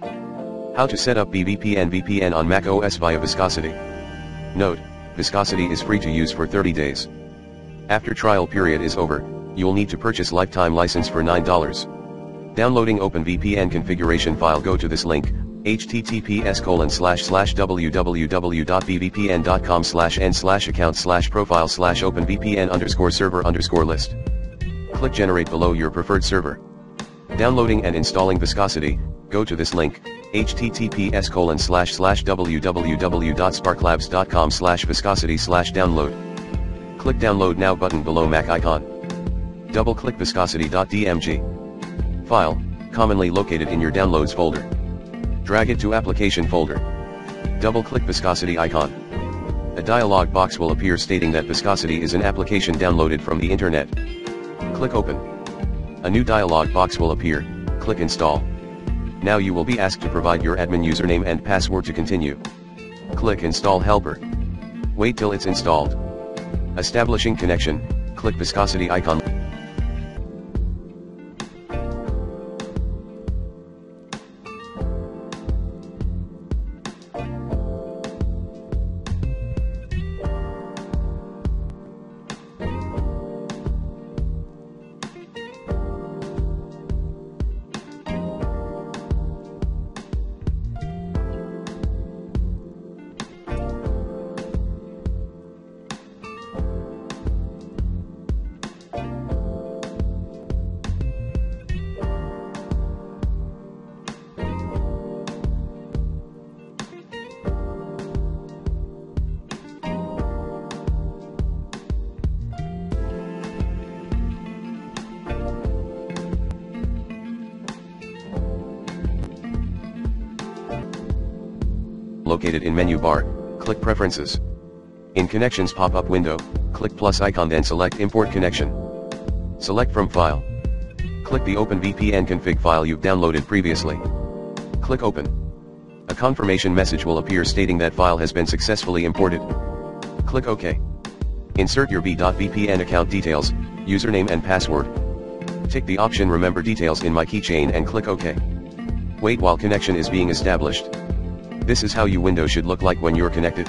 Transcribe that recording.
How to set up bVPN VPN on Mac OS via Viscosity. Note, Viscosity is free to use for 30 days. After trial period is over, you'll need to purchase lifetime license for $9. Downloading OpenVPN configuration file go to this link, https colon slash slash www.bvpn.com slash n slash account slash profile slash openvpn underscore server underscore list. Click generate below your preferred server. Downloading and installing Viscosity, go to this link, https colon slash slash www.sparklabs.com slash viscosity slash download. Click download now button below Mac icon. Double click viscosity.dmg. File, commonly located in your downloads folder. Drag it to application folder. Double click viscosity icon. A dialog box will appear stating that viscosity is an application downloaded from the internet. Click open. A new dialog box will appear, click install. Now you will be asked to provide your admin username and password to continue. Click install helper. Wait till it's installed. Establishing connection, click viscosity icon. Located in menu bar, click Preferences. In Connections pop-up window, click plus icon then select Import Connection. Select from File. Click the Open VPN config file you've downloaded previously. Click Open. A confirmation message will appear stating that file has been successfully imported. Click OK. Insert your bVPN account details, username and password. Tick the option Remember details in my keychain and click OK. Wait while connection is being established. This is how your window should look like when you're connected.